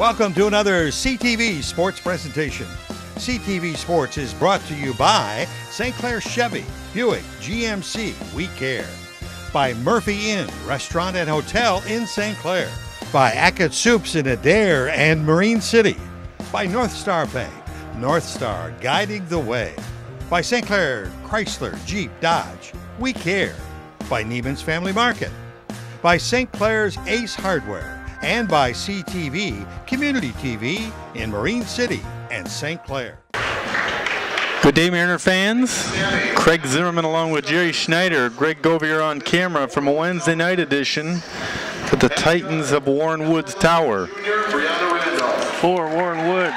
Welcome to another CTV Sports presentation. CTV Sports is brought to you by St. Clair Chevy, Buick, GMC, We Care. By Murphy Inn, Restaurant and Hotel in St. Clair. By Ackett Soups in Adair and Marine City. By North Star Bank, North Star guiding the way. By St. Clair Chrysler Jeep Dodge, We Care. By Neiman's Family Market. By St. Clair's Ace Hardware and by CTV Community TV in Marine City and St. Clair. Good day, Mariner fans. Craig Zimmerman along with Jerry Schneider, Greg Govier on camera from a Wednesday night edition with the Titans of Warren Woods Tower. For Warren Woods,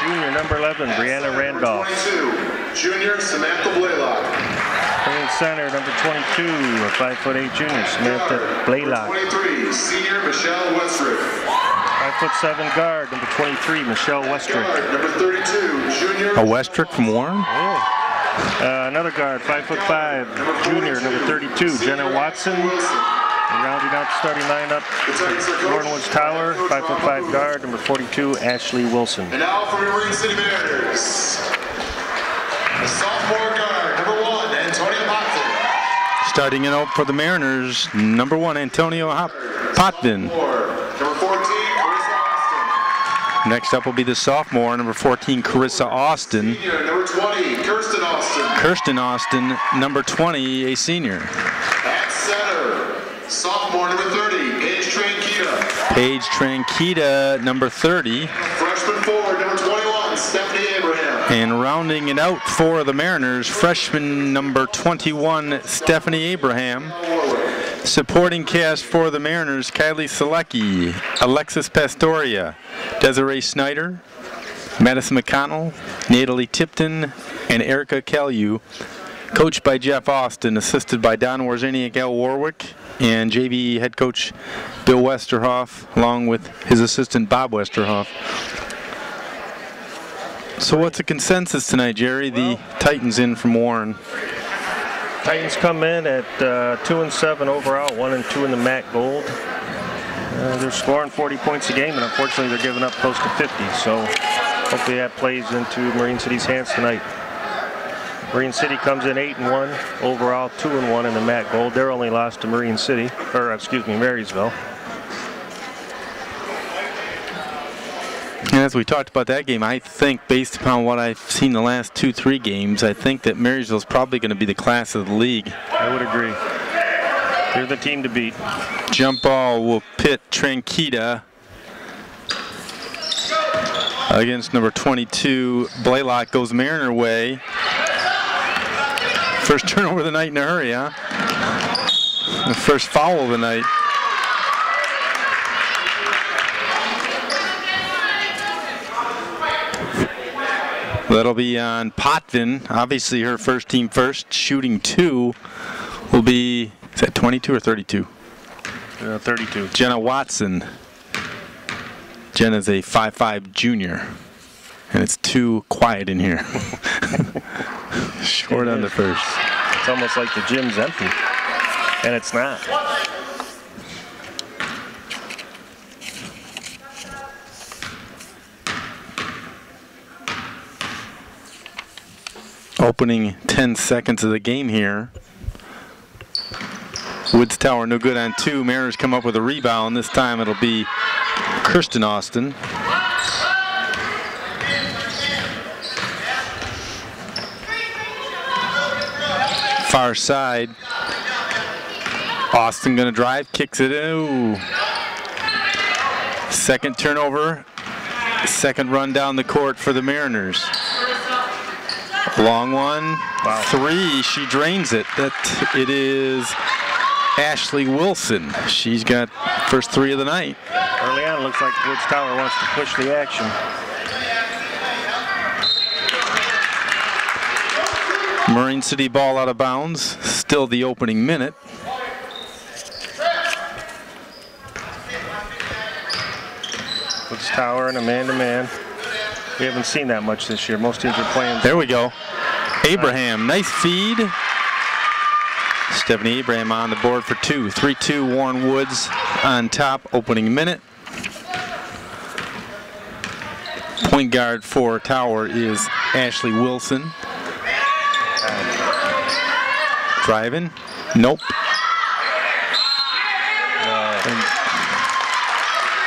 junior number 11, Brianna Randolph. junior Samantha Blaylock. Playing center, number 22, a 5'8 junior, Samantha Blaylock. 23, senior Michelle Westrick. 5'7 guard, number 23, Michelle Westrick. Guard, number 32, junior. A Westrick from Warren? Uh, another guard, 5'5 junior, number 32, Jenna Watson. And rounding out the starting lineup, Warren Woods Tower, 5'5 guard, number 42, Ashley Wilson. And now from the Marine City Mariners, the sophomore guard, number one, Antonia Potvin. Starting it out for the Mariners, number one, Antonio Hop- Potvin. Number 14, Carissa Austin. Next up will be the sophomore, number 14, Carissa Austin. Senior, number 20, Kirsten Austin. Kirsten Austin, number 20, a senior. At center, sophomore, number 30, Paige Tranquita. Paige Tranquita, number 30. Freshman forward, number 21, Stephanie Abraham. And rounding it out for the Mariners, freshman number 21, Stephanie Abraham. Supporting cast for the Mariners, Kylie Selecki, Alexis Pastoria, Desiree Snyder, Madison McConnell, Natalie Tipton, and Erica Caillou. Coached by Jeff Austin, assisted by Don Warzaniak, Al Warwick, and JV head coach Bill Westerhoff, along with his assistant Bob Westerhoff. So what's the consensus tonight, Jerry? The Titans in from Warren. Titans come in at uh, two and seven overall, one and two in the MAC Gold. Uh, they're scoring 40 points a game, and unfortunately, they're giving up close to 50. So hopefully, that plays into Marine City's hands tonight. Marine City comes in eight and one overall, two and one in the MAC Gold. They're only lost to Marine City, or excuse me, Marysville. And as we talked about that game, I think based upon what I've seen the last two, three games, I think that Marysville is probably going to be the class of the league. I would agree. They're the team to beat. Jump ball will pit Tranquita against number 22. Blaylock goes Mariner way. First turnover of the night in a hurry, huh? The first foul of the night. That'll be on Potvin. Obviously, her first team first. Shooting two will be, is that 22 or 32? Uh, 32. Jenna Watson. Jenna's a 5'5 junior. And it's too quiet in here. Short on the first. It's almost like the gym's empty, and it's not. Opening 10 seconds of the game here. Woods Tower no good on two. Mariners come up with a rebound. This time it'll be Kirsten Austin. Far side. Austin gonna drive, kicks it in. Second turnover. Second run down the court for the Mariners. Long one. Three. She drains it. That it is Ashley Wilson. She's got first three of the night. Early on, looks like Woods Tower wants to push the action. Marine City ball out of bounds. Still the opening minute. Woods Tower and a man-to-man. We haven't seen that much this year. Most teams are playing. There we go. Abraham, nice feed. Stephanie Abraham on the board for two. 3-2 Warren Woods on top, opening minute. Point guard for Tower is Ashley Wilson. Driving. Nope. And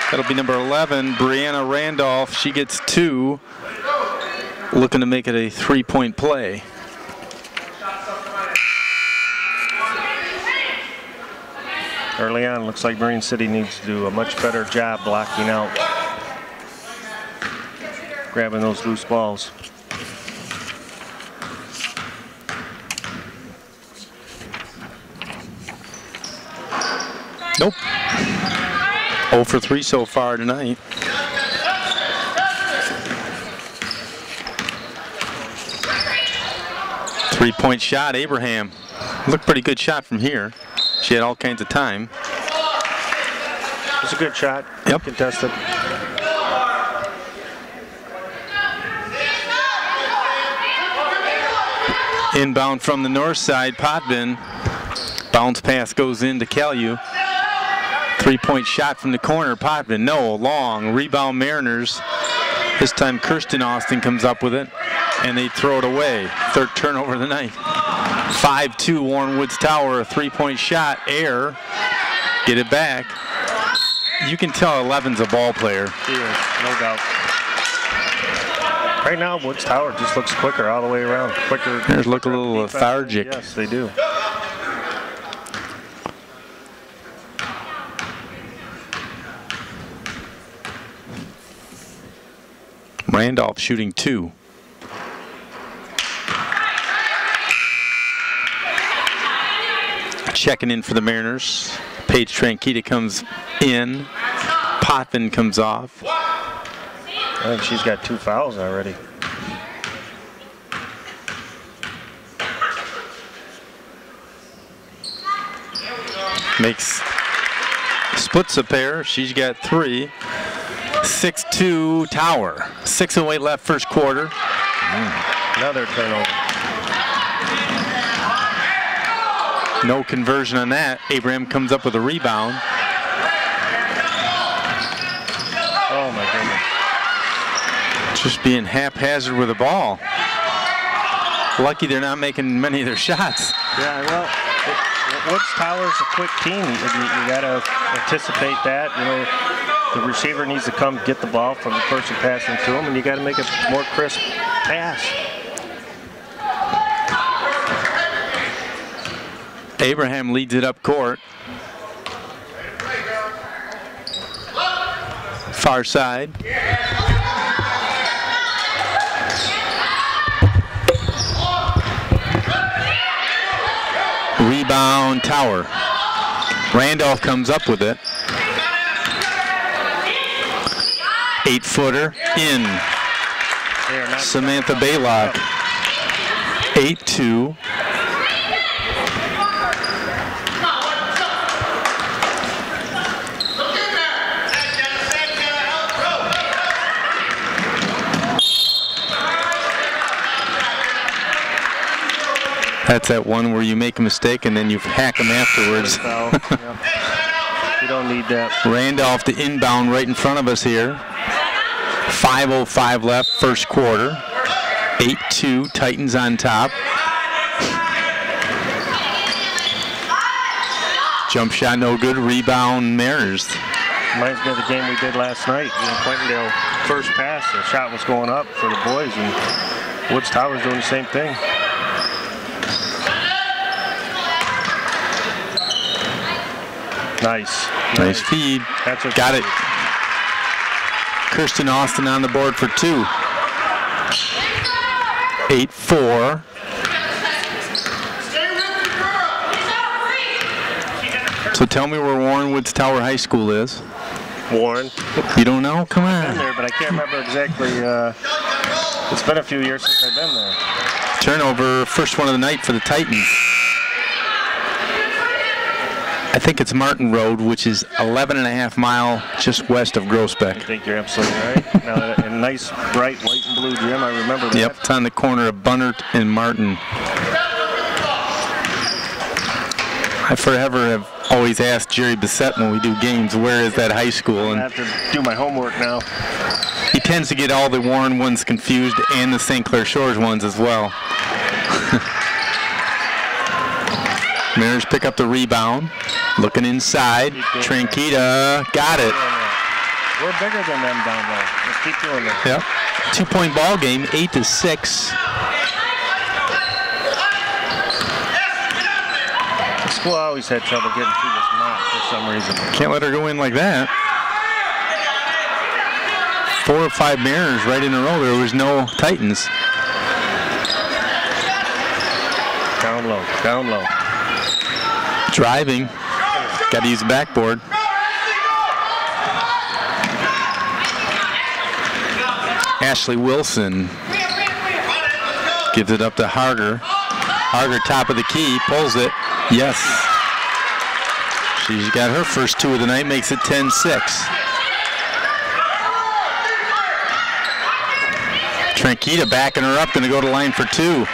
that'll be number 11, Brianna Randolph. She gets two. Looking to make it a three-point play. Early on, looks like Marine City needs to do a much better job blocking out, grabbing those loose balls. Nope. 0 for 3 so far tonight. Three point shot, Abraham. Looked pretty good shot from here. She had all kinds of time. It's a good shot. Yep. Contested. Inbound from the north side, Potvin. Bounce pass goes into Caillou. Three-point shot from the corner, popped Potvin. No, long. Rebound Mariners. This time Kirsten Austin comes up with it, and they throw it away. Third turnover of the night. 5-2 Warren Woods Tower, a three-point shot, air. Get it back. You can tell 11's a ball player. Is, no doubt. Right now, Woods Tower just looks quicker all the way around. Quicker. They look a little defense. lethargic. Yes, they do. Randolph shooting two. Checking in for the Mariners. Paige Tranquita comes in. Potvin comes off. I think she's got two fouls already. Makes splits a pair. She's got three. 6-2 Tower. 6.08 left first quarter. Mm. Another turnover. No conversion on that. Abraham comes up with a rebound. Oh my goodness. Just being haphazard with the ball. Lucky they're not making many of their shots. Yeah, well, Woods Tower's a quick team. You, you got to anticipate that. You know, the receiver needs to come get the ball from the person passing to him, and you got to make a more crisp pass. Abraham leads it up court. Far side. Rebound Tower. Randolph comes up with it. Eight footer in. They are not Samantha Blaylock. 8-2. That's that one where you make a mistake and then you hack them afterwards. You don't need that. Randolph the inbound right in front of us here. 5.05 left, first quarter. 8-2, Titans on top. Jump shot no good, rebound Mariners. Reminds me of the game we did last night. You know, first pass, the shot was going up for the boys, and Woods Tower's doing the same thing. Nice. Nice feed. That's what Got it. Kirsten Austin on the board for two. 8-4. So tell me where Warren Woods Tower High School is. Warren. You don't know? Come Been on. there, but I can't remember exactly. Uh, it's been a few years since I've been there. Turnover, first one of the night for the Titans. I think it's Martin Road, which is 11 and a half mile just west of I think you're absolutely right. now, a nice, bright white and blue gym. I remember that. Yep, it's on the corner of Bunert and Martin. I forever have always asked Jerry Bissett when we do games, where is that high school? And I have to do my homework now. He tends to get all the Warren ones confused and the St. Clair Shores ones as well. Mariners pick up the rebound. Looking inside. Tranquita got it. We're bigger than them down there. Let's keep doing that. Yep. Two point ball game, eight to six. The school always had trouble getting through this knot for some reason. Can't let her go in like that. Four or five Mariners right in a row. There was no Titans. Down low, down low. Driving. Got to use the backboard. Ashley Wilson gives it up to Harger. Harger top of the key, pulls it. Yes. She's got her first two of the night, makes it 10-6. Tranquita backing her up, gonna go to line for two.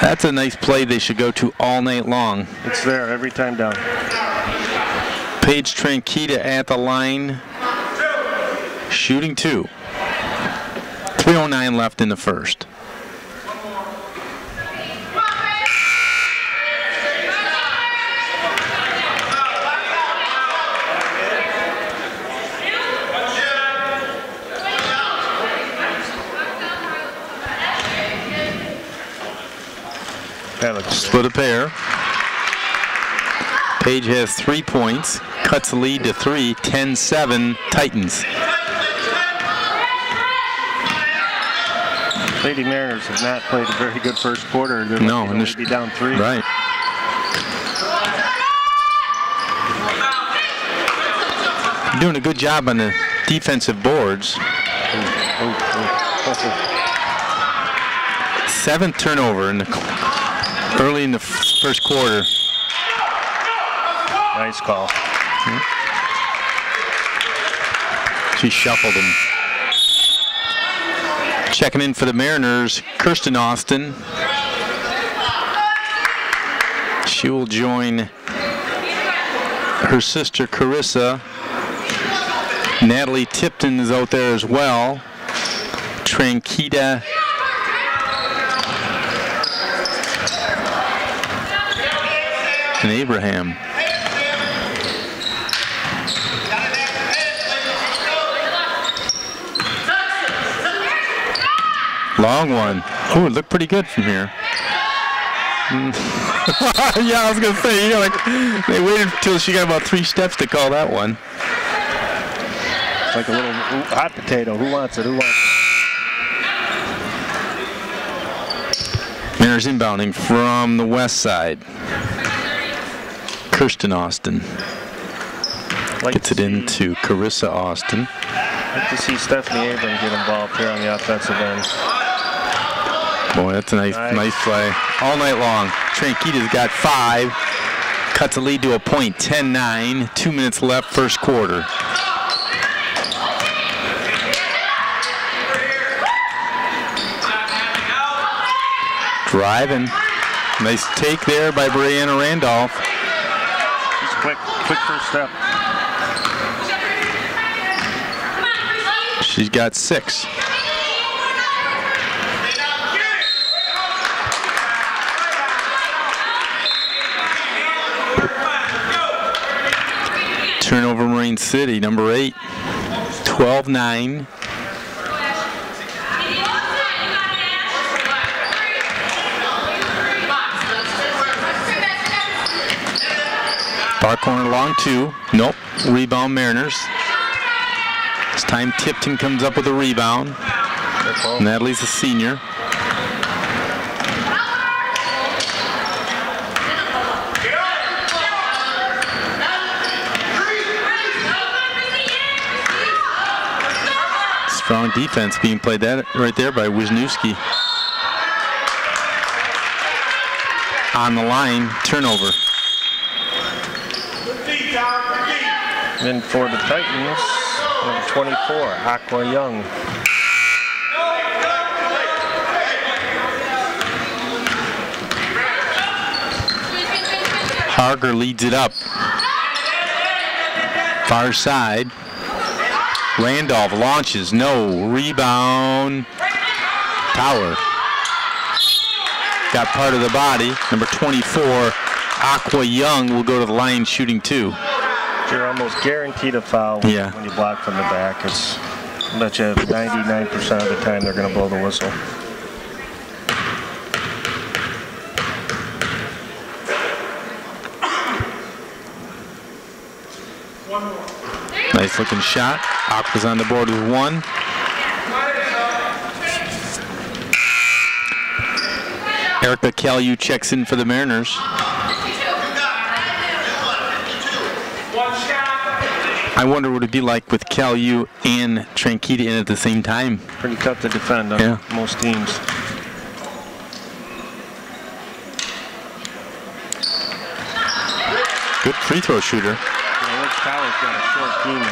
That's a nice play they should go to all night long. It's there every time down. Paige Tranquita at the line, shooting two. 3.09 left in the first. Split a pair. Paige has three points, cuts the lead to three, 10-7 Titans. Lady Mariners have not played a very good first quarter. They're No, and to this- be down three. Right. Doing a good job on the defensive boards. Oh, oh, oh, oh, oh. Seventh turnover in the early in the first quarter. Nice call. She shuffled him. Checking in for the Mariners, Kirsten Austin. She will join her sister Carissa. Natalie Tipton is out there as well. Tranquita. And Abraham. Long one. Oh, it looked pretty good from here. Mm. yeah, I was gonna say, you know, like they waited until she got about three steps to call that one. It's like a little hot potato. Who wants it? Who wants it? Mariners inbounding from the west side. Kirsten Austin Like gets it into Carissa Austin. Like to see Stephanie Abram get involved here on the offensive end. Boy, that's a nice, Nice. nice play. All night long. Tranquita's got five. Cuts the lead to a point, 10-9. Two minutes left, first quarter. Driving. Nice take there by Brianna Randolph. Quick, quick first step. She's got six. Turnover Marine City, number eight. 12-9. Far corner long two. Nope. Rebound Mariners. This time Tipton comes up with a rebound. Natalie's a senior. Strong defense being played that right there by Wisniewski. On the line, turnover. Then for the Titans, number 24, Aqua Young. Harger leads it up. Far side. Randolph launches, no. Rebound. Tower. Got part of the body. Number 24, Aqua Young, will go to the line shooting two. You're almost guaranteed a foul when- Yeah. when you block from the back. It's I bet you 99% of the time they're going to blow the whistle. Nice looking shot. Aqua's on the board with one. Erica Calu checks in for the Mariners. I wonder what it'd be like with Cal Calu and Tranquita in at the same time. Pretty tough to defend on Yeah. most teams. Good free throw shooter. Yeah, got a short team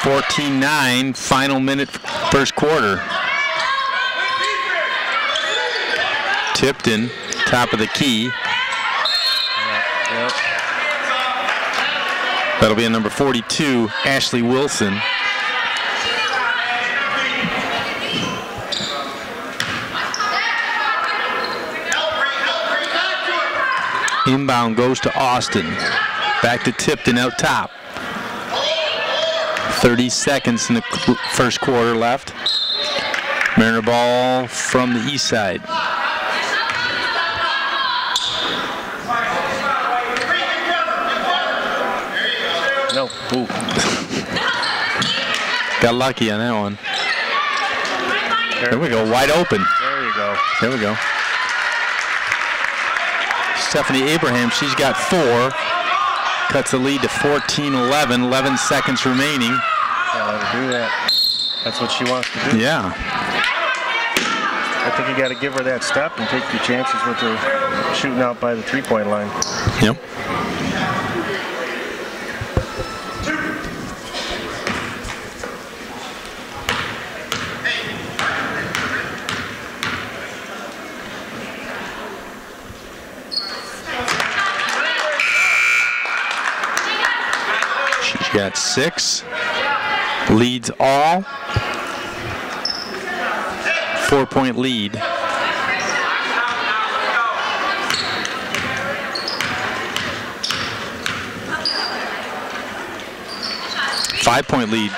14-9, final minute, first quarter. Tipton, top of the key. That'll be a number 42, Ashley Wilson. Inbound goes to Austin. Back to Tipton out top. 30 seconds in the first quarter left. Mariner ball from the east side. No. Ooh. Got lucky on that one. There we go, wide open. There you go. There we go. Stephanie Abraham, she's got four. Cuts the lead to 14-11, 11 seconds remaining. Yeah, let her do that. That's what she wants to do. Yeah, I think you got to give her that step and take your chances with her shooting out by the three-point line. yep. She's got six. Leads all. Four point lead. Five point lead.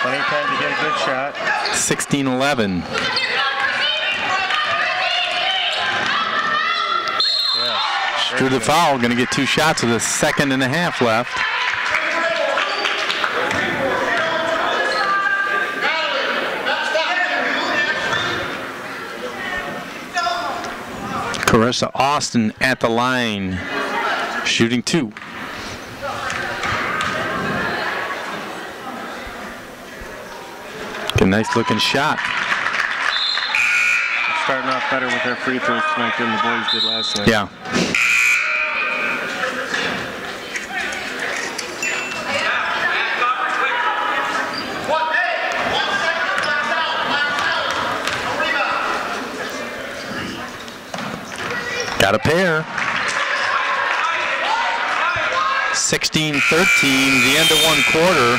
Plenty of time to get a good shot. 16 11. Drew the foul, going to get two shots with a second and a half left. Carissa Austin at the line, shooting two. Good, nice looking shot. Starting off better with their free throws tonight than the boys did last night. Yeah. Got a pair. 16-13, the end of one quarter.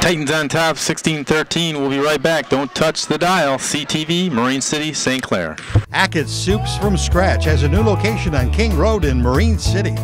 Titans on top, 16-13. We'll be right back. Don't touch the dial. CTV, Marine City, St. Clair. Ackett's Soups from Scratch has a new location on King Road in Marine City.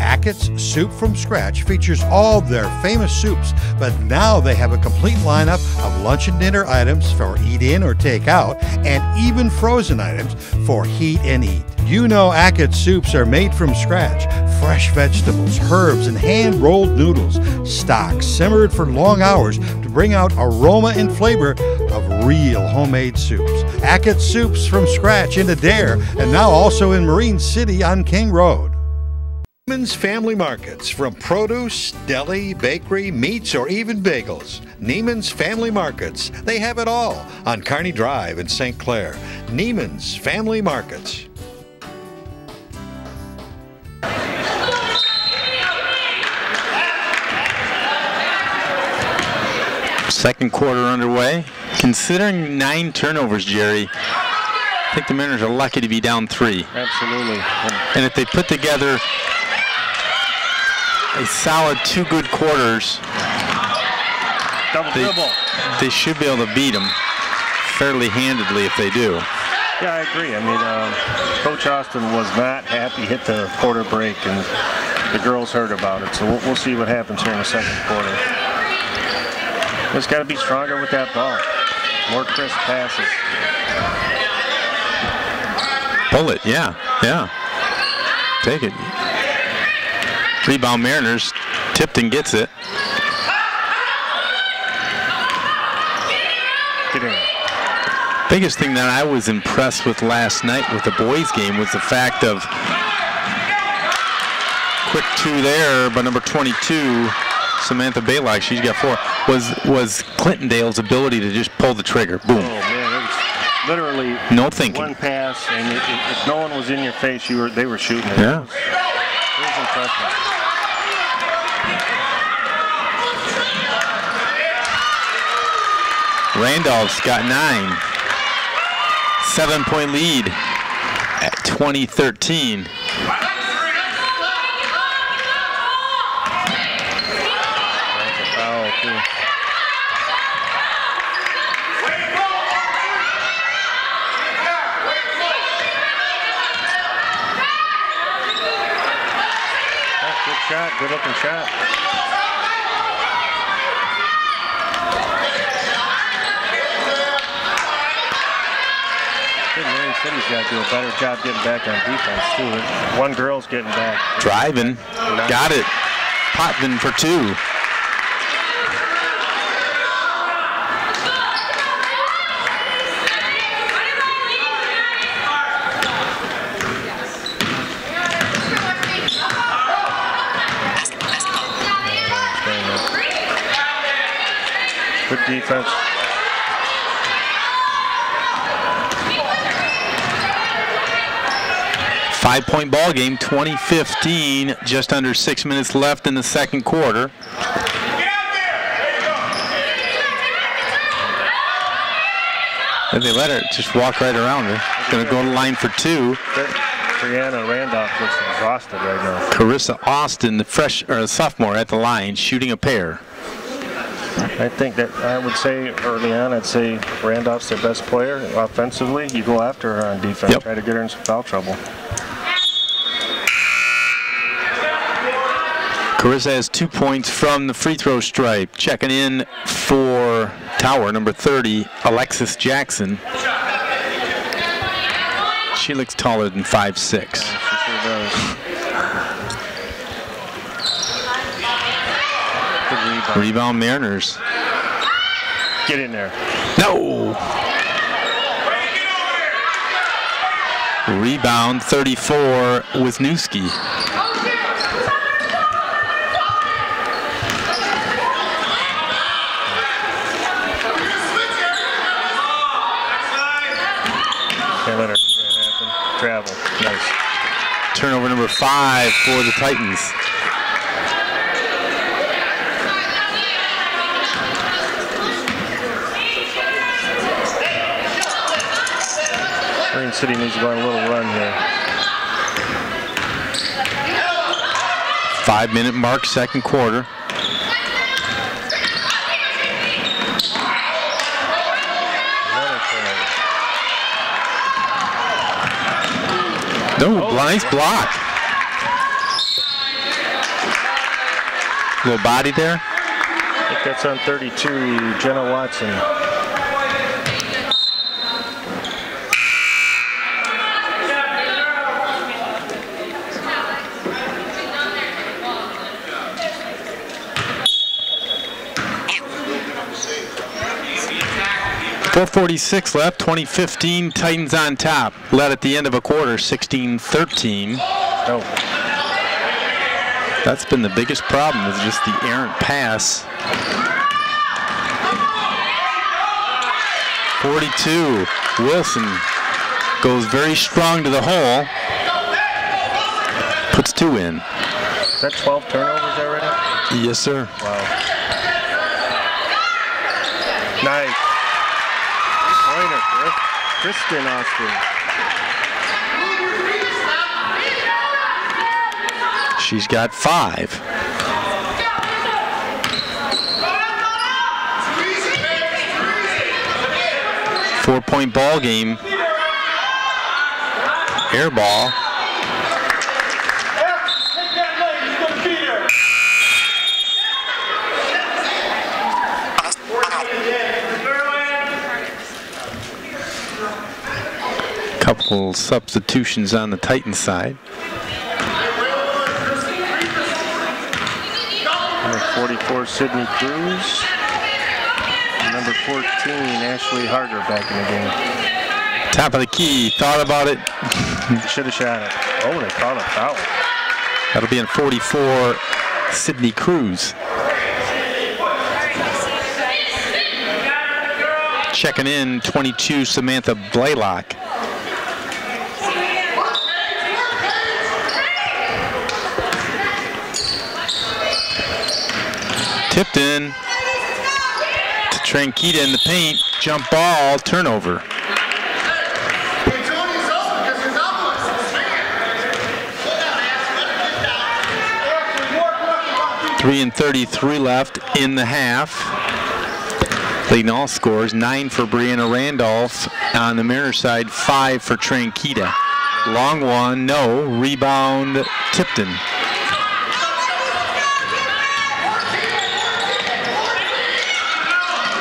Ackett's Soup from Scratch features all their famous soups, but now they have a complete lineup of lunch and dinner items for eat in or take out, and even frozen items for heat and eat. You know Ackett's soups are made from scratch. Fresh vegetables, herbs, and hand rolled noodles. Stock simmered for long hours to bring out aroma and flavor of real homemade soups. Ackett's Soups from scratch in Adair and now also in Marine City on King Road. Neiman's Family Markets, from produce, deli, bakery, meats, or even bagels. Neiman's Family Markets, they have it all on Kearney Drive in St. Clair. Neiman's Family Markets. Second quarter underway. Considering nine turnovers, Jerry, I think the Mariners are lucky to be down three. Absolutely. And And if they put together a solid two good quarters, Double they, dribble. they should be able to beat them fairly handedly if they do. Yeah, I agree. I mean, um, Coach Austin was not happy hit the quarter break, and the girls heard about it. So we'll, we'll see what happens here in the second quarter. Just got to be stronger with that ball. More crisp passes. Bullet, yeah, yeah. Take it. Rebound Mariners. Tipton gets it. Biggest thing that I was impressed with last night with the boys game was the fact of quick two there, but number 22, Samantha Blaylock, she's got four, was was Clintondale's ability to just pull the trigger. Oh Boom. man, it was literally No thinking. one pass, and if, if- if no one was in your face, you were they were shooting it. Yeah. It was, it was impressive. Randolph's got nine. Seven point lead at 2013. That's a foul too. Shot, good looking shot. I think Marine City's got to do a better job getting back on defense too. One girl's getting back. Driving. Got it. Potvin for two. Defense. Five point ball game, 2015. Just under six minutes left in the second quarter. And they let her just walk right around her. Gonna go to line for two. Brianna Randolph looks exhausted right now. Carissa Austin, the fresh or the sophomore at the line, shooting a pair. I think that I would say early on, I'd say Randolph's their best player offensively. You go after her on defense, Yep. try to get her in some foul trouble. Carissa has two points from the free throw stripe. Checking in for Tower, number 30, Alexis Jackson. She looks taller than 5'6". She sure does. Good rebound. Mariners. Get in there. No! Rebound 34 Wisniewski. Can't let. Travel. Nice. Turnover number five for the Titans. City needs to go on a little run here. Five minute mark, second quarter. No, nice block. Little body there. I think that's on 32, Jenna Watson. Four forty-six left. 2015 Titans on top. Led at the end of a quarter, 16-13. Oh, That's been the biggest problem is just the errant pass. 42. Wilson goes very strong to the hole. Puts two in. is that 12 turnovers already? Yes, sir. Wow. Nice. Kristen Austin. She's got five. Four point ball game. Air ball. Couple substitutions on the Titans side. Number 44, Sydney Cruz. Number 14, Ashley Harger back in the game. Top of the key. Thought about it. Should have shot it. Oh, they called a foul. That'll be in 44, Sydney Cruz. Checking in, 22, Samantha Blaylock. Tipped in to Tranquita in the paint. Jump ball, turnover. Three and 33 left in the half. Leading all scores, nine for Brianna Randolph on the mirror side, five for Tranquita. Long one, no. Rebound, Tipton.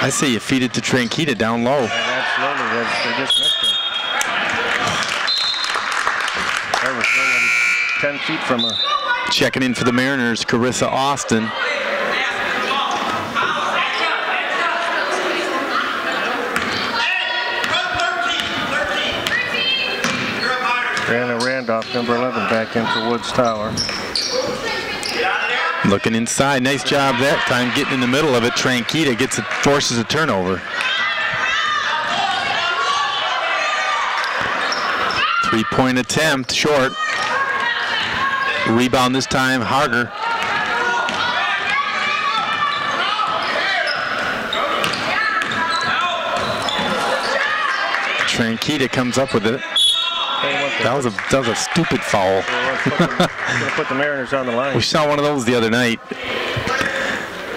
I say you feed it to Tranquita down low. And absolutely, they, they just missed it. There was no one 10 feet from her. Checking in for the Mariners, Carissa Austin. Brianna Randolph, number 11, back in for Woods Tower. Looking inside. Nice job that time getting in the middle of it. Tranquita gets it, forces a turnover. Three point attempt, short. Rebound this time, Harger. Tranquita comes up with it. That was a that was a stupid foul. Put the, gonna put the Mariners on the line, We saw one of those the other night.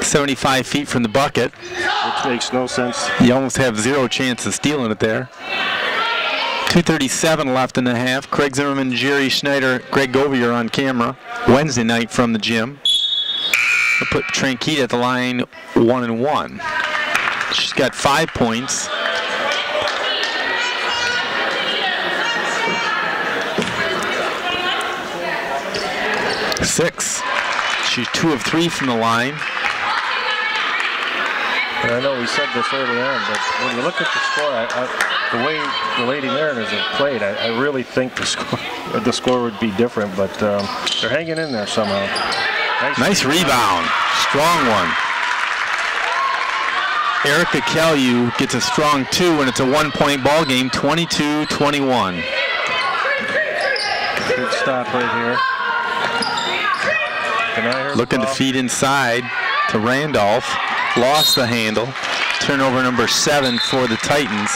75 feet from the bucket. which makes no sense. You almost have zero chance of stealing it there. 237 left in the half. Craig Zimmerman, Jerry Schneider, Greg Govier on camera. Wednesday night from the gym. We'll put Tranquita at the line one and one. She's got five points. Six. She's two of three from the line. And I know we said this early on, but when you look at the score, I, I, the way the Lady Mariners have played, I, I really think the score the score would be different. But um, they're hanging in there somehow. Nice rebound. Strong one. Erica Kelly gets a strong two, and it's a one-point ball game, 22-21. Good stop right here. Deny her the Looking to feed inside to Randolph. Lost the handle. Turnover number seven for the Titans.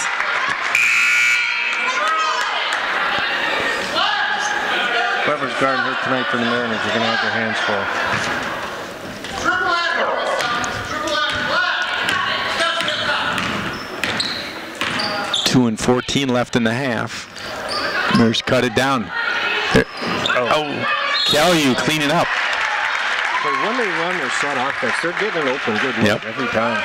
Whoever's guarding her tonight for the Mariners are going to have their hands full. Two and 14 left in the half. Mariners cut it down. There- Oh, oh Kelly cleaning up. But when they run their set offense, they're getting an open good look Yep. every time.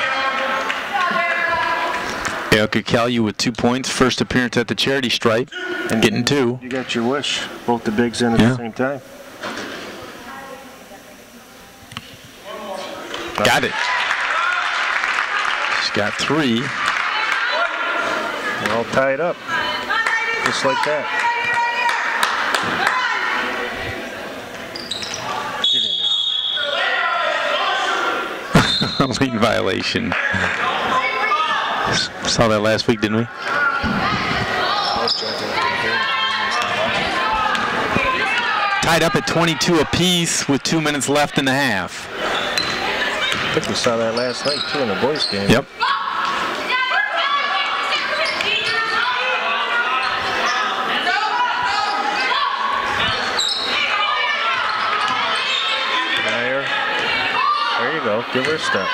Erica Kelly with two points. First appearance at the charity stripe. And getting two. You got your wish. Both the bigs in at Yeah. the same time. Got it. She's got three. We're all tied up. Just like that. Lead violation. Saw that last week, didn't we? Tied up at 22 apiece with two minutes left in the half. I think we saw that last night too in the boys game. Yep. Give her a step.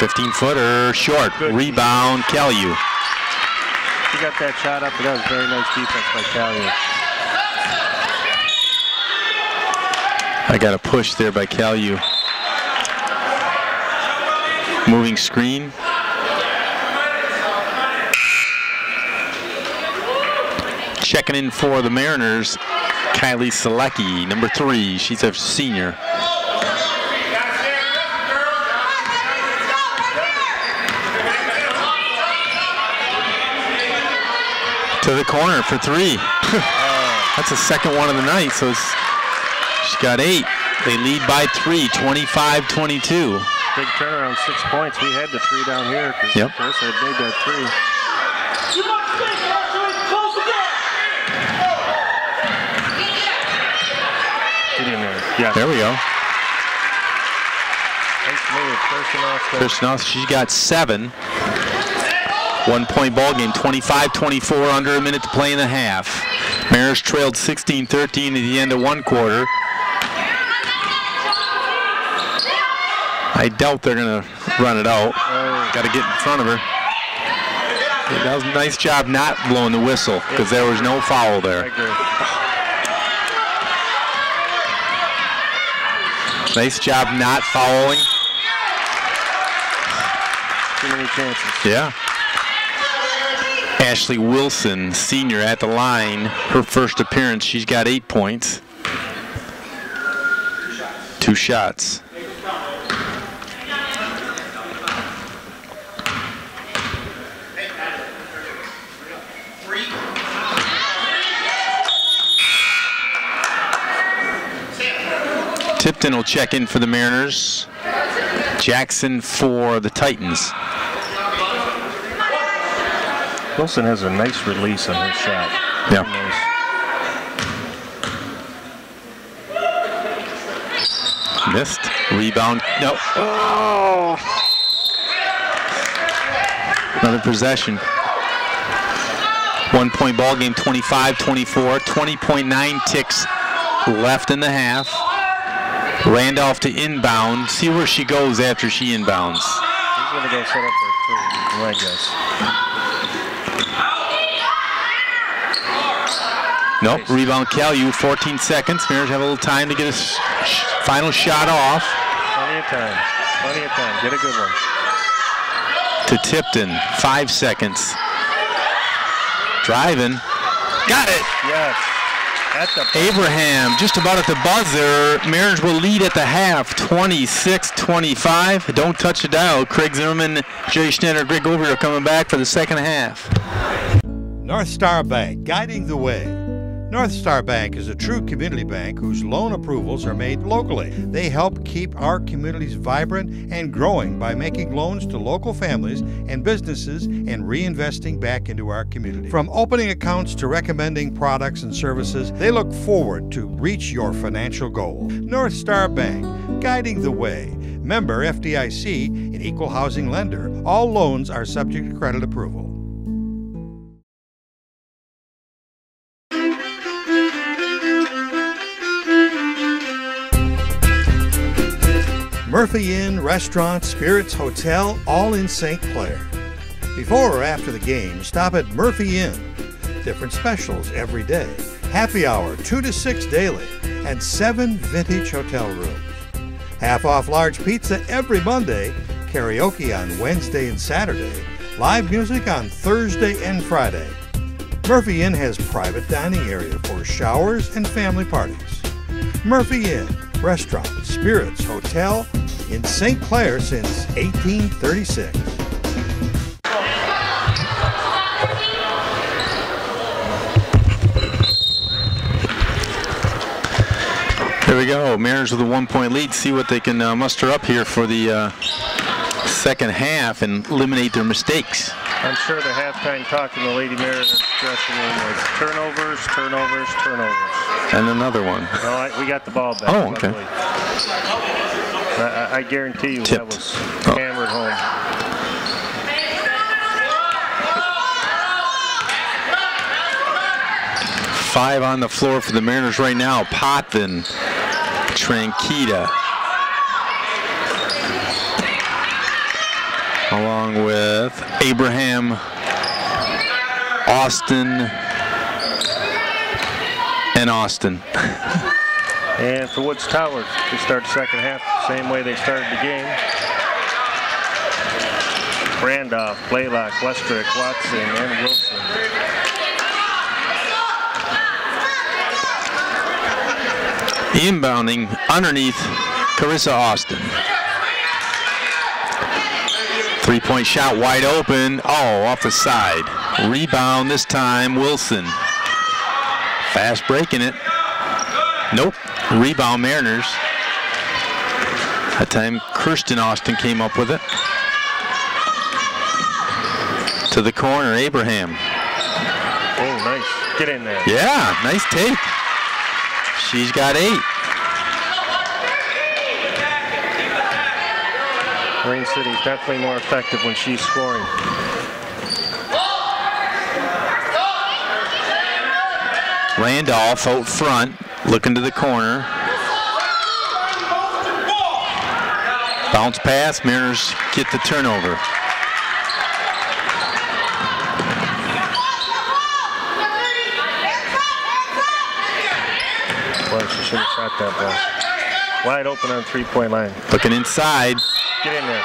Fifteen footer, short, Good. rebound, Calyu. He got that shot up, but that was very nice defense by Calyu. I got a push there by Calu. Moving screen, Checking in for the Mariners, Kylie Selecki, number three. She's a senior. To the corner for three. That's the second one of the night, so she's got eight. They lead by three, 25-22. Big turnaround, six points. We had the three down here because Yep. course they made that three. Get in there. Yeah. There we go. Nice move. First and off. Kirsten, she's got seven. One point ball game, 25-24, under a minute to play in the half. Mariners trailed 16-13 at the end of one quarter. I doubt they're going to run it out. Oh, Got to get in front of her. That was a nice job not blowing the whistle because there was no foul there. Nice job not following. Too many chances. Yeah. Ashley Wilson, senior at the line, her first appearance. She's got eight points. Two shots. Tipton will check in for the Mariners. Jackson for the Titans. Wilson has a nice release on his shot. Yeah. Nice. Missed. Rebound. No. Oh. Another possession. One point ball game, 25 24. 20.9 ticks left in the half. Randolph to inbound. See where she goes after she inbounds. He's going to go set up for three. Nope. Rebound Callew, 14 seconds. Mariners have a little time to get a sh- final shot off Plenty of time. Plenty of time. Get a good one. to Tipton. Five seconds. Driving. Got it. Yes. At the Abraham just about at the buzzer. Mariners will lead at the half, 26-25. Don't touch the dial. Craig Zimmerman, Jay Schneider, Greg Over are coming back for the second half. North Star Bank, guiding the way. North Star Bank is a true community bank whose loan approvals are made locally. They help keep our communities vibrant and growing by making loans to local families and businesses and reinvesting back into our community. From opening accounts to recommending products and services, they look forward to reach your financial goal. North Star Bank, guiding the way. Member FDIC, an equal housing lender. All loans are subject to credit approval. Murphy Inn, restaurant, Spirits Hotel, all in St. Clair. Before or after the game, stop at Murphy Inn. Different specials every day. Happy hour 2 to 6 daily, and 7 vintage hotel rooms. Half off large pizza every Monday, karaoke on Wednesday and Saturday, live music on Thursday and Friday. Murphy Inn has private dining area for showers and family parties. Murphy Inn, restaurant, spirits, hotel in St. Clair since 1836. There we go. Mariners with a one-point lead. See what they can uh, muster up here for the uh, second half and eliminate their mistakes. I'm sure the halftime talk in the Lady Mariners dressing room was turnovers, turnovers, turnovers. And another one. All right, we got the ball back. Oh, okay. I, I- guarantee you that Tipped. was Oh. hammered home. Five on the floor for the Mariners right now. Potvin, Tranquita, along with Abraham, Austin, and Austin. And for Woods Towers to start the second half same way they started the game. Randolph, Blaylock, Westrick, Watson, and Wilson. Inbounding underneath Carissa Austin. Three-point shot wide open. Oh, off the side. Rebound this time, Wilson. Fast breaking it. Nope. Rebound Mariners. That time Kirsten Austin came up with it. To the corner, Abraham. Oh, nice. Get in there. Yeah, nice take. She's got eight. Marine City's definitely more effective when she's scoring. Randolph out front, looking to the corner. Bounce pass, Mariners get the turnover. Boy, she should have shot that ball. Wide open on three-point line. Looking inside, Get in there.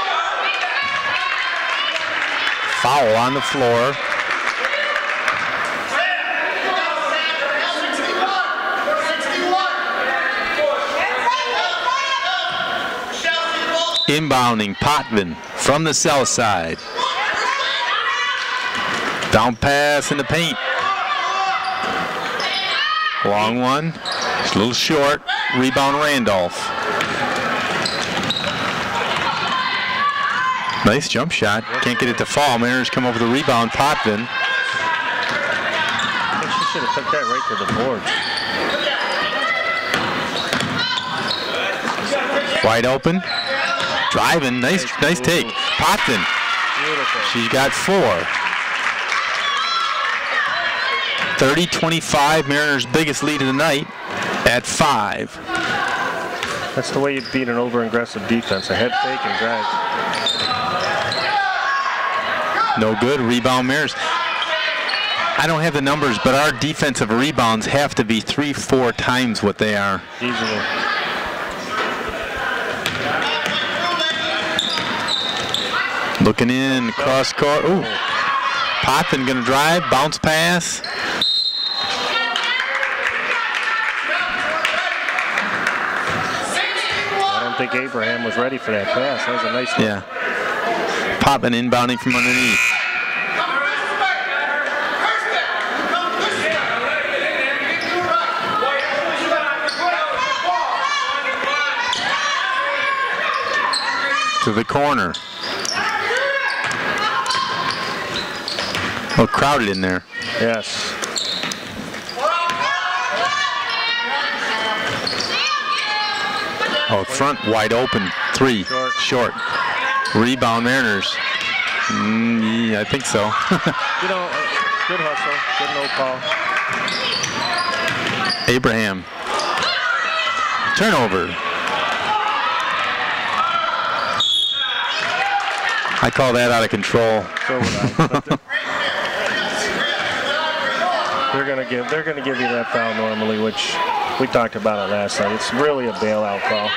foul on the floor. Inbounding Potvin from the south side. Down pass in the paint. Long one. It's a little short. Rebound Randolph. Nice jump shot. Can't get it to fall. Mariners come over the rebound. Potvin. I think she should have took that right to the boards. Wide open. Driving. Nice, nice take. Beautiful. She's got four. 30-25, Mariners' biggest lead of the night at five. That's the way you beat an over-aggressive defense. A head fake and drive. No good. Rebound Mariners. I don't have the numbers, but our defensive rebounds have to be three, four times what they are. Easily. Looking in, cross court. Ooh. Potvin gonna drive, bounce pass. I don't think Abraham was ready for that pass. That was a nice look. Yeah. Potvin inbounding from underneath. To the corner. Oh, crowded in there. Yes. Oh, front wide open. Three. Short. Short. Rebound Mariners. Mm, yeah, I think so. You know, good hustle. Good no call. Abraham. Turnover. I call that out of control. So. they're gonna give they're gonna give you that foul normally, which we talked about it last night. It's really a bailout call.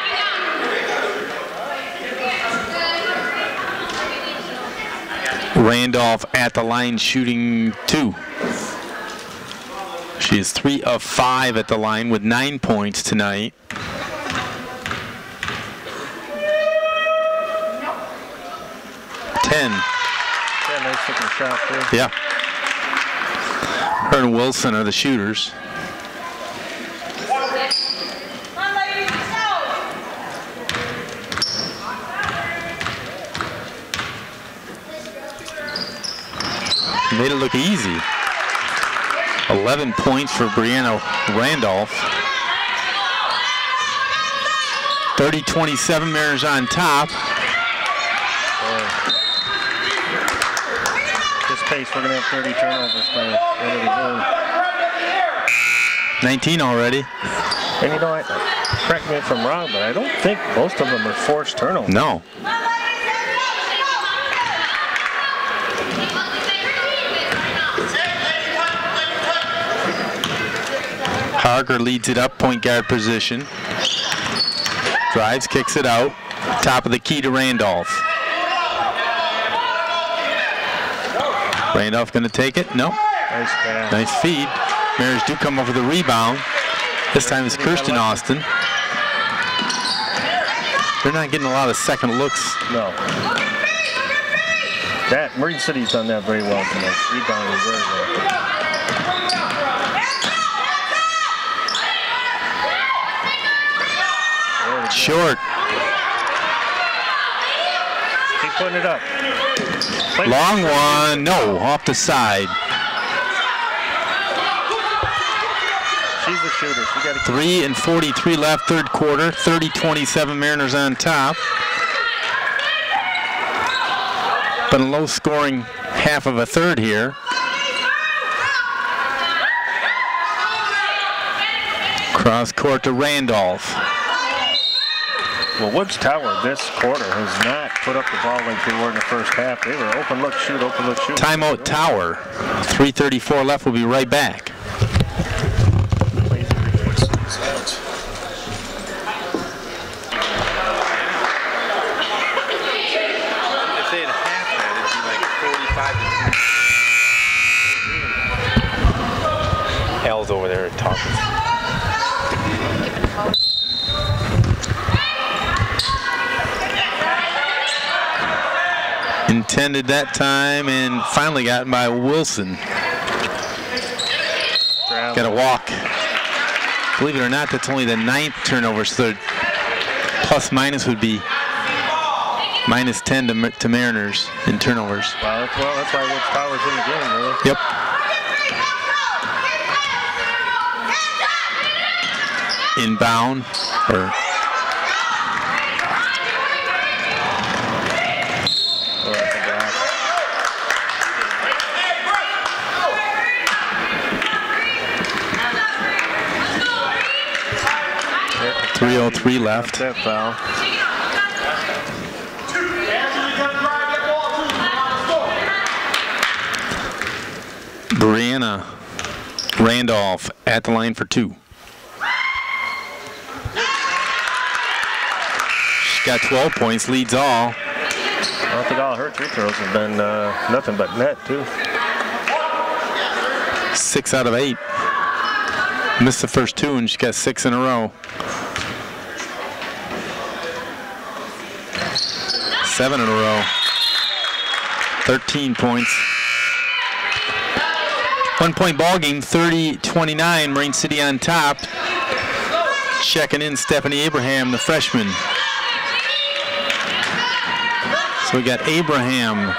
Randolph at the line shooting two. She is three of five at the line with nine points tonight. Ten. Yeah, nice looking shot too. Yeah. Her and Wilson are the shooters. Made it look easy. 11 points for Brianna Randolph. 30-27 Mariners on top. pace, we're going to have 30 turnovers by the end of the game. 19 already. And you know, I, correct me if I'm wrong, but I don't think most of them are forced turnovers. No. Harger leads it up, point guard position. Drives, kicks it out. Top of the key to Randolph. Randolph going to take it? No. Nice pass. Nice feed. Mariners do come up the rebound. This time it's Kirsten Austin. They're not getting a lot of second looks. No. That Marine City's done that very well tonight. Rebounding very well. Short. Keep putting it up. Long one. No, off the side. She's a shooter. She got 3 and 43 left, third quarter. 30-27 Mariners on top. But a low scoring half of a third here. Cross court to Randolph. Well, Woods Tower this quarter has not put up the ball like they were in the first half. They were open look, shoot, open look, shoot. Timeout Tower. 334 left. We'll be right back. If they had half that, it'd be like 45 to Al's over there talking. Intended that time and finally gotten by Wilson. Travel. Got a walk. Believe it or not, that's only the ninth turnover, so plus minus would be minus 10 to, to Mariners in turnovers. Well, that's, well, that's why Woods Tower's in the game, really. Yep. Inbound or Go at the back. 303 left. That foul. Brianna Randolph at the line for two. She's got 12 points, leads all. I don't think all her free throws have been uh, nothing but net, too. Six out of eight. Missed the first two, and she got six in a row. Seven in a row. 13 points. One point ball game, 30-29, Marine City on top. Checking in Stephanie Abraham, the freshman. So we got Abraham,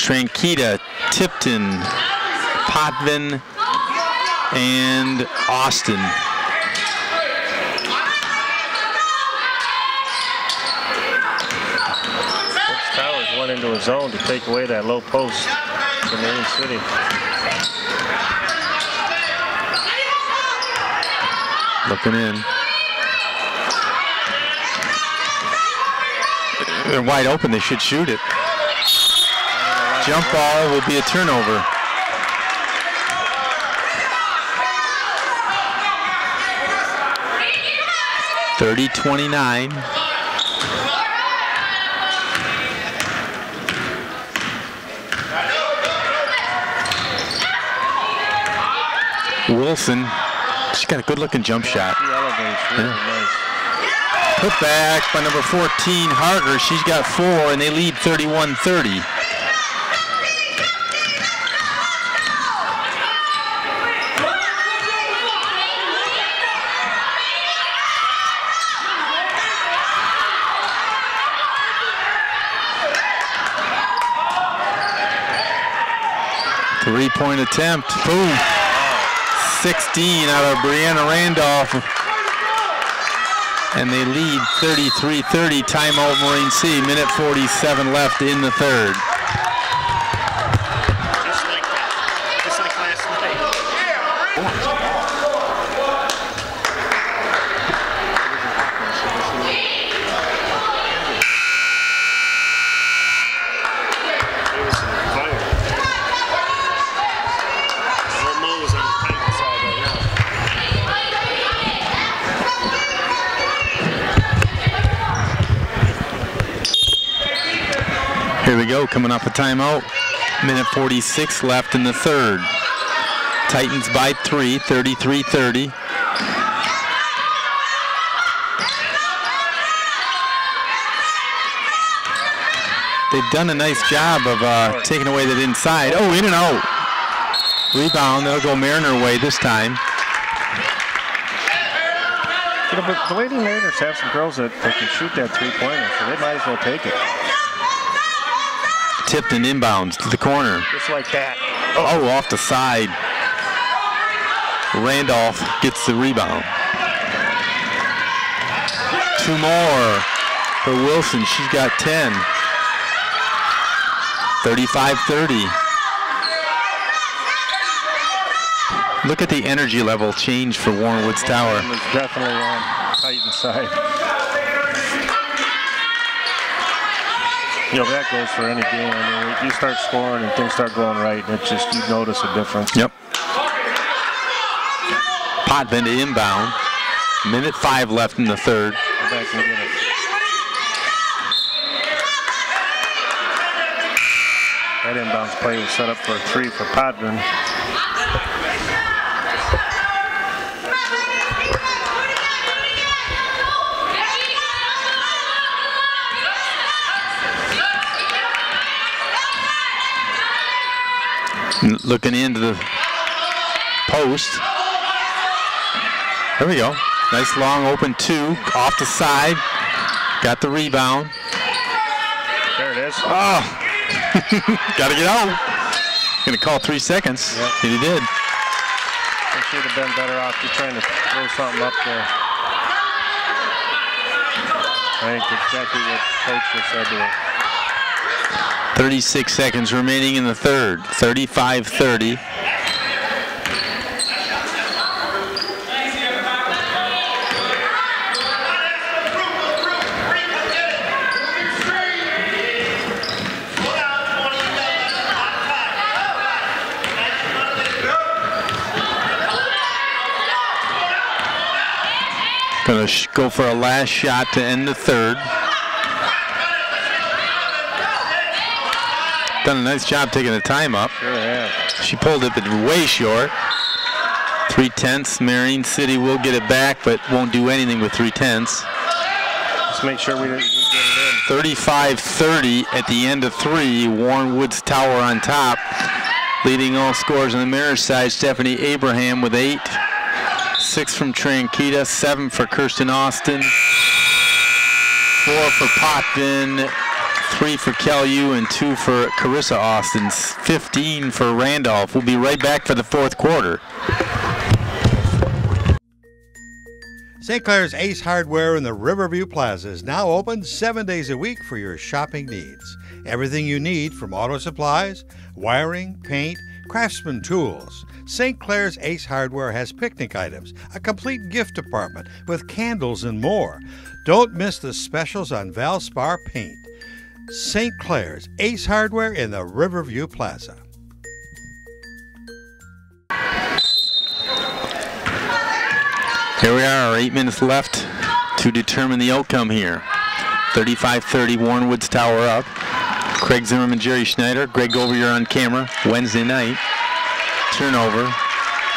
Tranquita, Tipton, Potvin, and Austin. Woods Towers went into a zone to take away that low post from City. Looking in. They're wide open. They should shoot it. Jump ball will be a turnover. Thirty twenty-nine. Wilson, she's got a good-looking jump shot. She elevates really nice. Put back by number 14, Harger. She's got four, and they lead 31-30. Three-point attempt. Boom. 16 out of Brianna Randolph and they lead 33-30 timeout Marine C. Minute 47 left in the third. Just like that. Just like last night. It was fire. Old Mo was on the Titan side right now. Here we go, coming off a timeout. Minute 46 left in the third. Titans by three, 33-30. They've done a nice job of uh, taking away that inside. Oh, in and out. Rebound, they'll go Mariner way this time. You know, but the Lady Mariners have some girls that, that can shoot that three-pointer, so they might as well take it. Tipped and inbounds to the corner. Just like that. Oh, oh, off the side. Randolph gets the rebound. Two more for Wilson. She's got 10. 35-30. Look at the energy level change for Warren Woods Tower. Definitely on Titan side. You know, that goes for any game. I mean, you start scoring and things start going right, and it just, you notice a difference. Yep. Potvin to inbound. Minute five left in the third. Go back and get it. That inbounds play was set up for a three for Potvin. Looking into the post. There we go. Nice long open two off the side. Got the rebound. There it is. Oh, got to get out. Gonna call three seconds. Yep. And he did. They should have been better off just trying to throw something up there. I think exactly what coach just said to her. 36 seconds remaining in the third. 35-30. Gonna go for a last shot to end the third. Done a nice job taking the time up. Sure have. She pulled it, but way short. Three tenths. Marine City will get it back, but won't do anything with three tenths. Let's make sure we, didn't- get it in. 35-30 at the end of three. Warren Woods Tower on top. Leading all scores on the Mariners side, Stephanie Abraham with eight. Six from Tranquita, seven for Kirsten Austin, four for Potvin, three for Yu, and two for Carissa Austin. 15 for Randolph. We'll be right back for the fourth quarter. St. Clair's Ace Hardware in the Riverview Plaza is now open seven days a week for your shopping needs. Everything you need from auto supplies, wiring, paint, craftsman tools. St. Clair's Ace Hardware has picnic items, a complete gift department with candles and more. Don't miss the specials on Valspar paint. St. Clair's Ace Hardware in the Riverview Plaza. Here we are, eight minutes left to determine the outcome here. 35-30, Warren Woods Tower up. Craig Zimmerman, Jerry Schneider, Greg Govier on camera. Wednesday night. Turnover,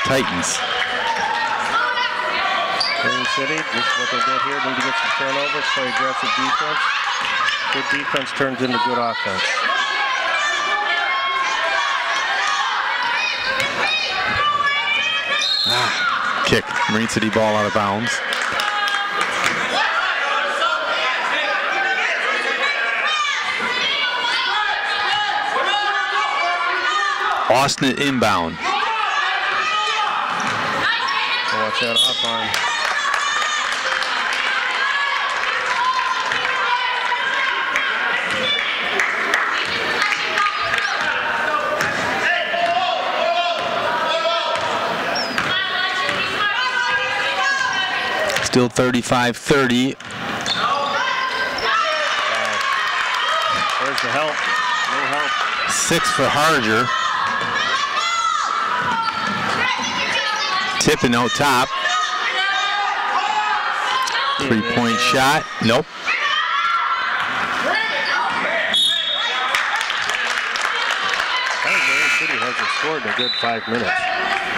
Titans. Marine City, just what they did here, need to get some turnovers, play aggressive defense. Good defense turns into good offense. Ah, kick, Marine City ball out of bounds. Austin inbound. Watch that off 35-30. Where's the help? No help. Six for Harger. Tipping out top. Three-point shot. Nope. City hasn't scored in a good five minutes.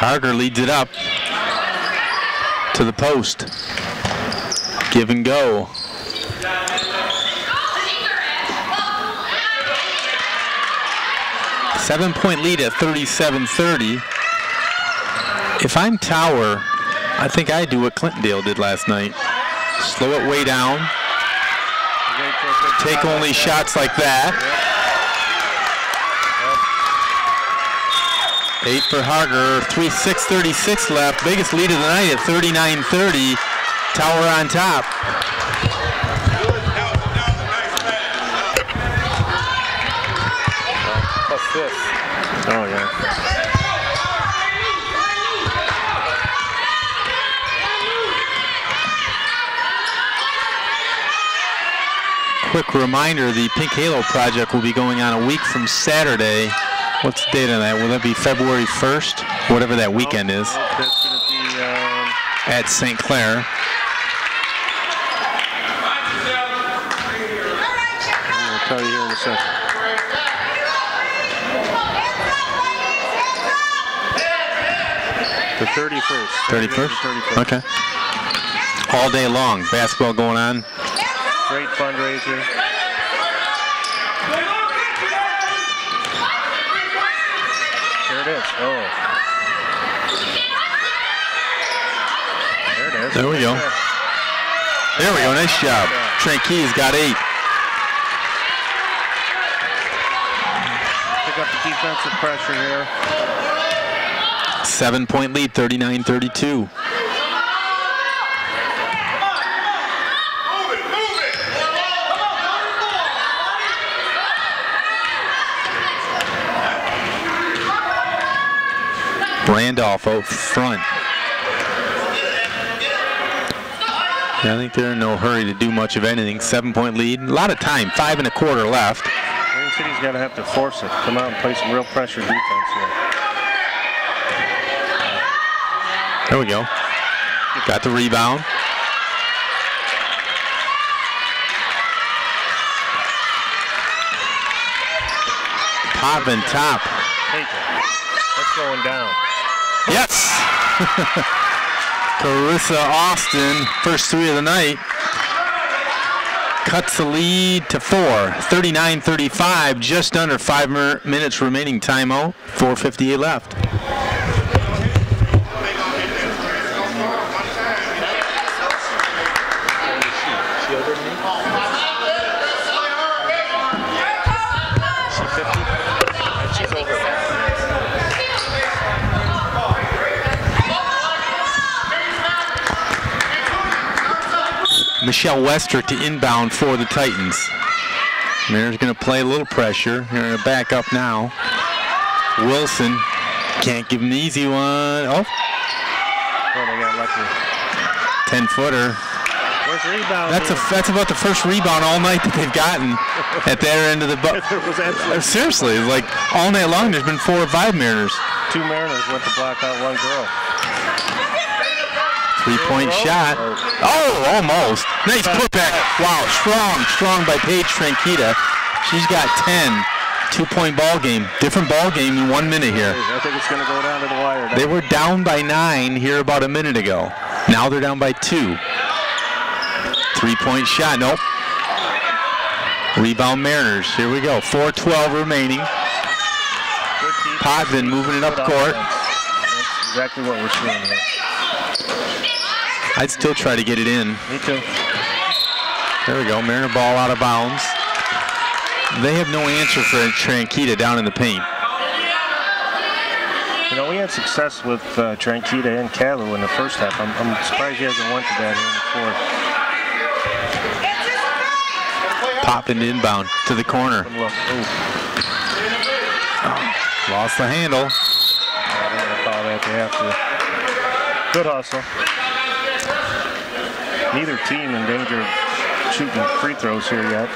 Harger leads it up to the post. Give and go. Seven point lead at 37-30. If I'm Tower, I think I do what Clintondale did last night. Slow it way down. Take only shots like that. Eight for Harger, 3 636 left. Biggest lead of the night at 39-30. Tower on top. Oh, yeah. Quick reminder, the Pink Halo project will be going on a week from Saturday. What's the date on that? Will that be February 1st? Whatever that weekend is. That's going to be um, At St. Clair. I'll tell you here in a second. The 31st. 31st? 31st. Okay. All day long. Basketball going on. Great fundraiser. There it is. Oh. There it is. There we go. There we go. Nice job. Trent Keys got eight. Pick up the defensive pressure here. Seven point lead, 39 Randolph out front. I think they're in no hurry to do much of anything. Seven point lead. A lot of time. Five and a quarter left. Marine City's got to have to force it. Come out and play some real pressure defense here. There we go. Got the rebound. Pop and top. Take it. That's going down. Yes. Carissa Austin, first three of the night. Cuts the lead to four. 39-35, just under five minutes remaining timeout. 4.58 left. She's over. Michelle Wester to inbound for the Titans. Mariners going to play a little pressure. They're going to back up now. Wilson can't give him the easy one. Oh, Oh, they got lucky. 10 footer. The rebound? That's a that's about the first rebound all night that they've gotten at their end of the bu- There was absolutely uh, Seriously, like all night long, there's been four or five Mariners. two Mariners went to block out one girl. Three-point shot. Oh, almost. Nice putback. Wow, strong, strong by Paige Tranquita. She's got 10. Two-point ball game. Different ball game in one minute here. I think it's going to go down to the wire. They were down by nine here about a minute ago. Now they're down by two. Three-point shot. Nope. Rebound Mariners. Here we go. 4-12 remaining. Potvin moving it up court. That's exactly what we're seeing here. I'd still try to get it in. Me too. There we go. Mariner ball out of bounds. They have no answer for Tranquita down in the paint. You know, we had success with uh, Tranquita and Kalu in the first half. I'm, I'm surprised he hasn't went to that here in the fourth. Popping inbound to the corner. Good. Ooh, Lost the handle. they're going to call that. They have to. Good hustle. Neither team in danger of shooting free throws here yet.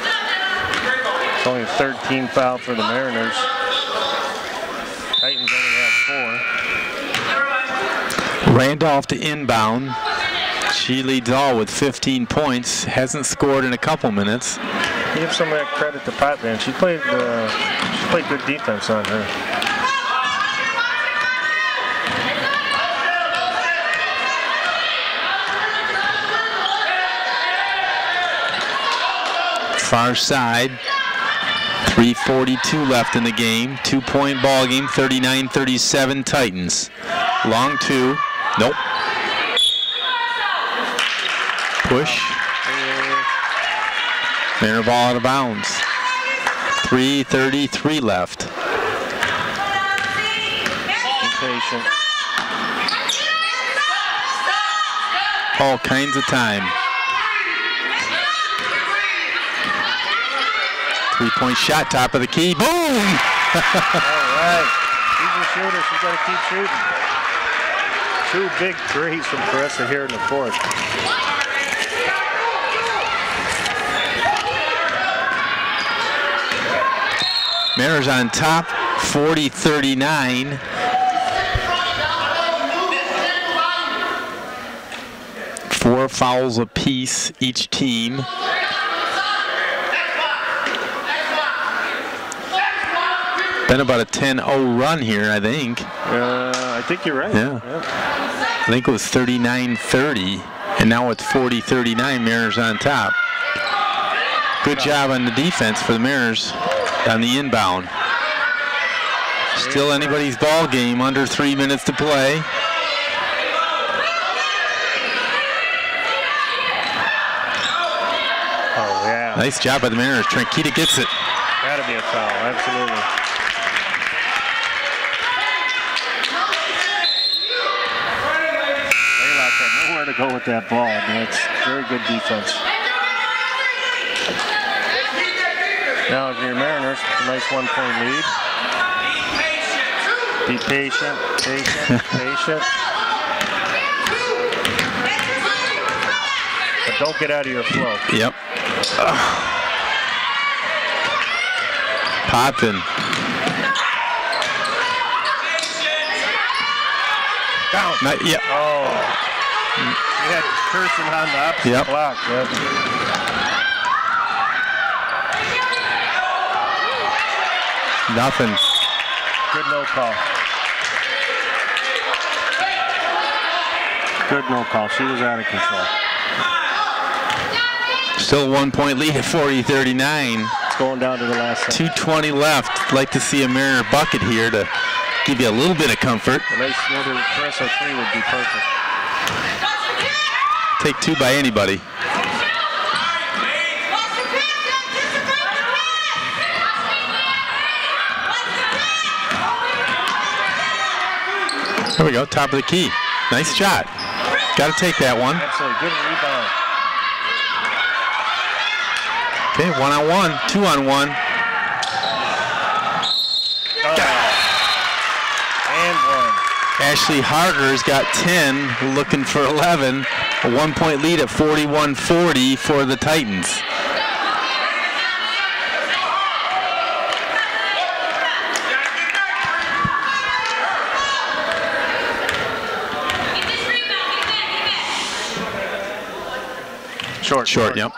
It's only a third team foul for the Mariners. Titans only have four. Randolph to inbound. She leads all with 15 points. Hasn't scored in a couple minutes. Give some of that credit to Pat. She played uh, she played good defense on her. Far side. 342 left in the game. Two point ball game. 39-37 Titans. Long two. Nope. Push. Mariner ball out of bounds. 3.33 left. Impatient. All kinds of time. Three-point shot, top of the key. Boom! All right. She's a shooter. She's got to keep shooting. Two big threes from Carissa here in the fourth. Mariners on top, 40-39. Four fouls apiece each team. Been about a 10-0 run here, I think. Uh, I think you're right. Yeah. I think it was 39-30, and now it's 40-39. Mariners on top. Good job on the defense for the Mariners on the inbound. Still anybody's ball game, under three minutes to play. Oh, yeah. Nice job by the Mariners. Tranquita gets it. Got to be a foul. Absolutely. To go with that ball. and That's very good defense. Now, if you're Mariners, a nice one-point lead. Be patient, patient, patient. But don't get out of your flow. Yep. Popping. Down. Not, yeah. Oh. You had Kirsten on the opposite Yep. block. Yep. Nothing. Good no call. Good no call. She was out of control. Still one point lead at 40-39. It's going down to the last second. 220 left. Like to see a mirror bucket here to give you a little bit of comfort. A nice little Carissa three would be perfect. Take two by anybody. There we go, top of the key. Nice shot. Got to take that one. Absolutely. Good rebound. Okay, one on one, two on one. And one. Ashley Harger's got 10, looking for 11. A one point lead at 41-40 for the Titans. Short. Short, yep.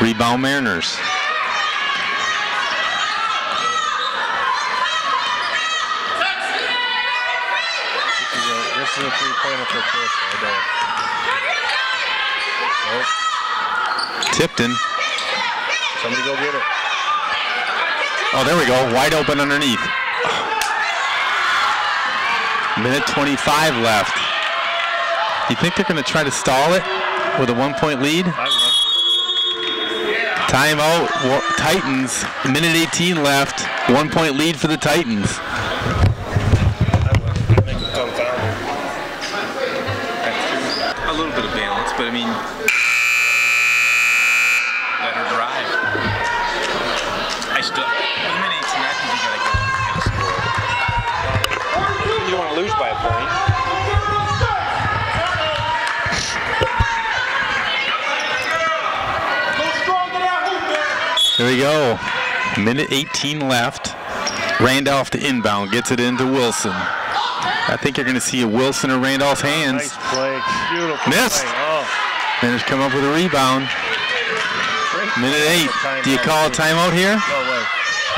Rebound Mariners. This is a, this is a three-pointer for Chris. I know. Oh, Tipton. somebody go get it. Oh, there we go. Wide open underneath. Minute 25 left. You think they're going to try to stall it with a one-point lead? Timeout. Titans. Minute 18 left. One-point lead for the Titans. Minute 18 left. Randolph to inbound, gets it into Wilson. I think you're going to see a Wilson or Randolph's hands. Nice play. Beautiful Missed. play. Oh, come up with a rebound. Minute eight. Do you call a timeout here? No way.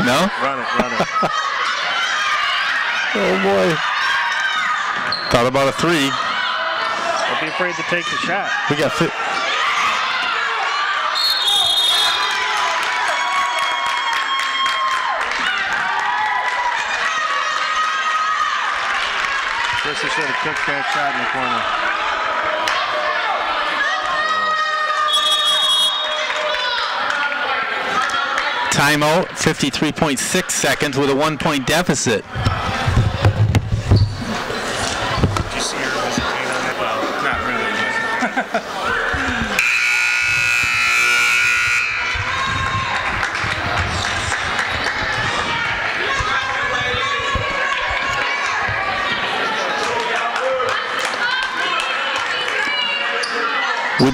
No? Run it, run it. Oh boy. Thought about a three. Don't be afraid to take the shot. We got fi- Chris should have took that shot in the corner. timeout, 53.6 seconds with a one point deficit.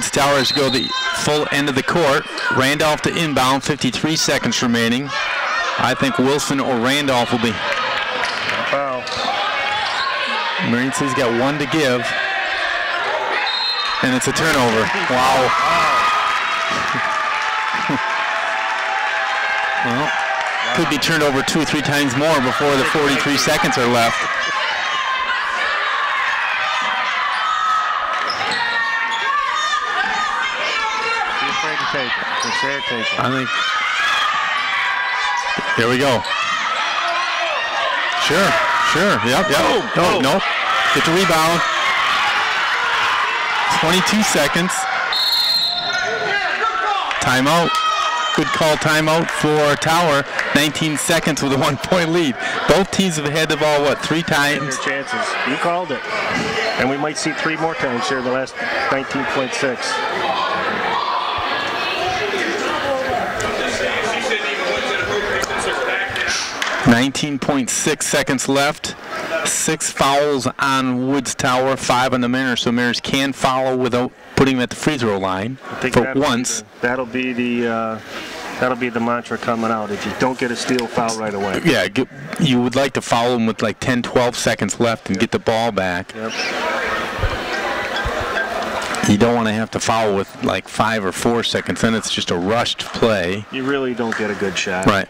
Woods Towers go the full end of the court. Randolph to inbound, 53 seconds remaining. I think Wilson or Randolph will be. Foul. Marine City's got one to give. And it's a turnover. Wow. well, could be turned over two or three times more before the 43 seconds are left. Be afraid to take it. It's there, take it. I think. Here we go. Sure, sure. Yep, yep. No, no. Get the rebound. 22 seconds. Timeout. Good call timeout for Tower. 19 seconds with a one point lead. Both teams have had the ball, what, three times? chances. You called it. And we might see three more times here in the last 19.6. 19.6 seconds left. Six fouls on Woods Tower, five on the Mariners, so Mariners can follow without putting them at the free throw line for that'll be once. the- That'll be the uh, that'll be the mantra coming out. If you don't get a steal foul right away. Yeah, get, you would like to foul them with like 10, 12 seconds left and get the ball back. Yep. You don't want to have to foul with like five or four seconds, then it's just a rushed play. You really don't get a good shot. Right.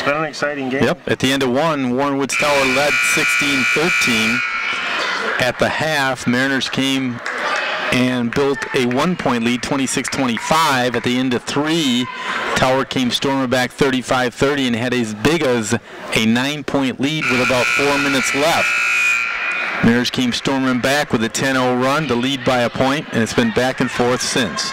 It's been an exciting game. Yep. At the end of one, Warren Woods Tower led 16-13. At the half, Mariners came and built a one-point lead, 26-25. At the end of three, Tower came storming back 35-30 and had as big as a nine-point lead with about four minutes left. Mariners came storming back with a 10-0 run to lead by a point, and it's been back and forth since.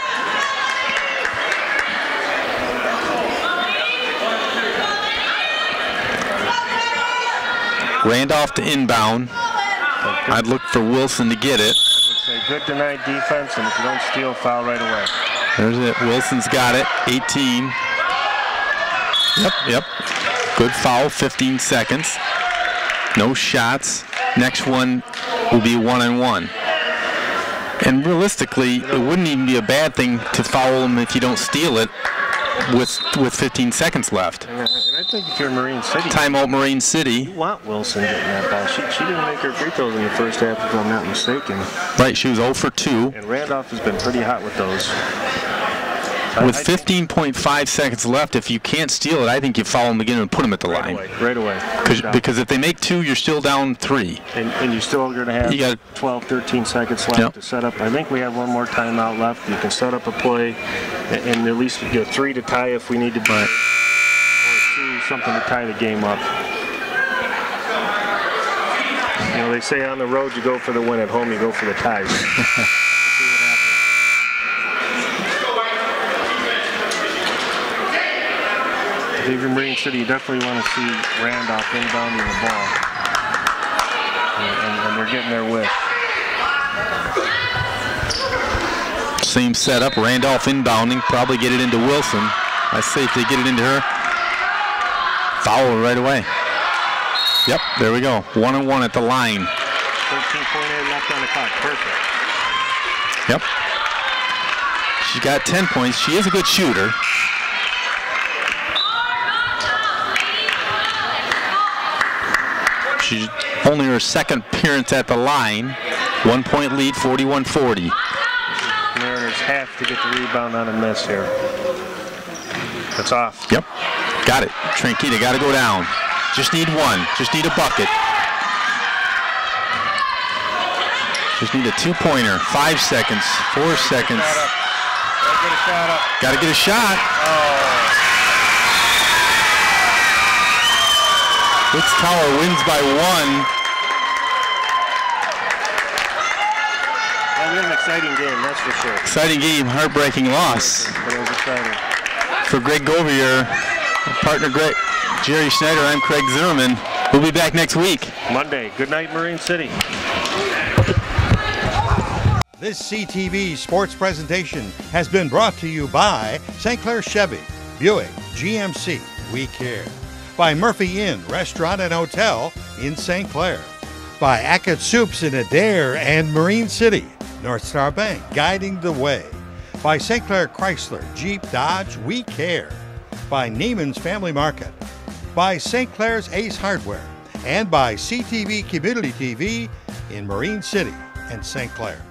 Randolph to inbound. I'd look for Wilson to get it. Say good denied defense, and if you don't steal, foul right away. There's it. Wilson's got it. 18. Yep, yep. Good foul. 15 seconds. No shots. Next one will be one and one. And realistically, it wouldn't even be a bad thing to foul him if you don't steal it with with 15 seconds left. Think if you're Marine City, Timeout Marine City. you want Wilson getting that ball. She, she didn't make her free throws in the first half, if I'm not mistaken. Right, she was 0 for 2. And Randolph has been pretty hot with those. With 15.5 seconds left, if you can't steal it, I think you follow them again and put them at the right line. away, right away. Because because if they make two, you're still down three. and, and you're still going to have You got- 12, 13 seconds left Yep. to set up. I think we have one more timeout left. You can set up a play, and, and at least get three to tie if we need to, Right. Something to tie the game up. You know, they say on the road you go for the win, at home you go for the ties. We'll see what happens. If you're Marine City, you definitely want to see Randolph inbounding the ball. And, and, and they're getting their width. Same setup. Randolph inbounding. Probably get it into Wilson. I say if they get it into her, foul right away. Yep, there we go. One and one at the line. 13.8 left on the clock. Perfect. Yep. She's got 10 points. She is a good shooter. She's only her second appearance at the line. One point lead, 41-40. Mariners have to get the rebound on a miss here. That's off. Yep. Got it. Tranquita got to go down. Just need one. Just need a bucket. Just need a two-pointer. Five seconds. Four seconds. Gotta get a shot up. Got to get a shot. Woods Tower wins by one. Yeah, we had an exciting game, that's for sure. Exciting game. Heartbreaking loss But it was exciting. for Greg Govier. Partner Greg, Jerry Schneider. I'm Craig Zimmerman. We'll be back next week. Monday. Good night, Marine City. This CTV sports presentation has been brought to you by St. Clair Chevy, Buick, GMC, We Care. By Murphy Inn Restaurant and Hotel in St. Clair. By Ackett Soups in Adair and Marine City, North Star Bank guiding the way. By St. Clair Chrysler, Jeep, Dodge, We Care. By Nieman's Family Market. By St. Clair's Ace Hardware. And by CTV Community TV in Marine City and St. Clair.